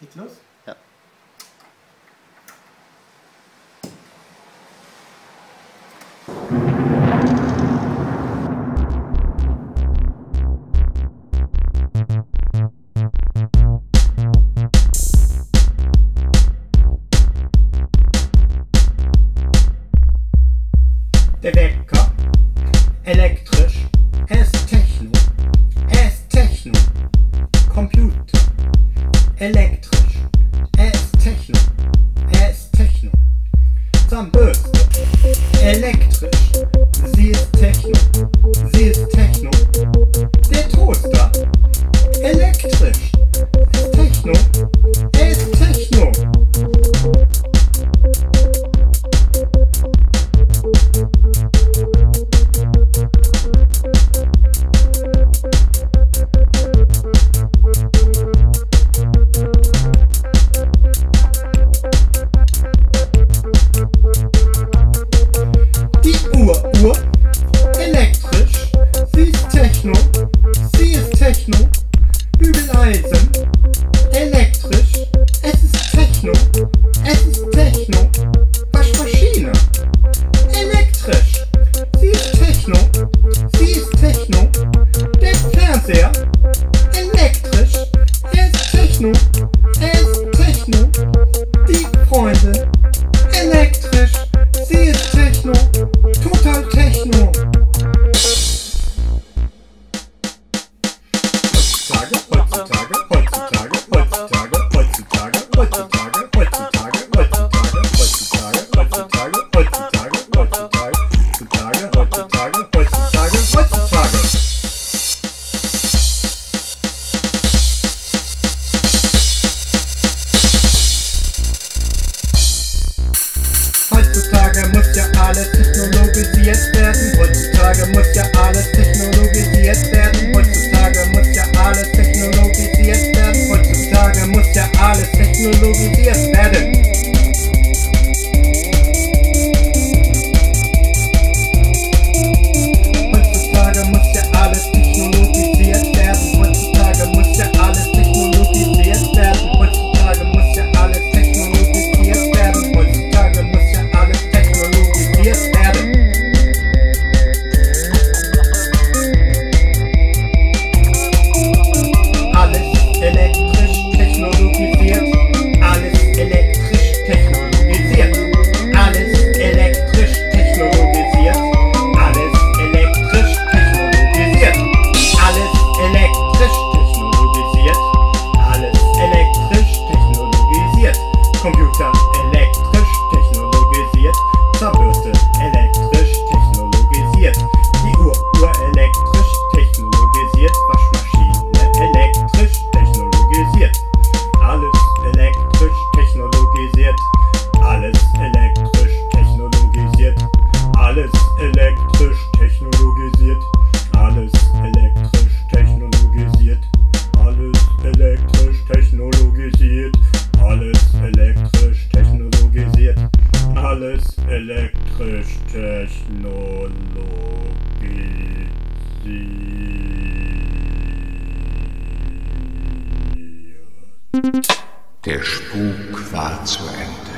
Geht los? Ja. some books. Thank you. alles technologisiert werden. Heutzutage muss ja alles technologisiert werden. elektrisch-technologisiert. Der Spuk war zu Ende.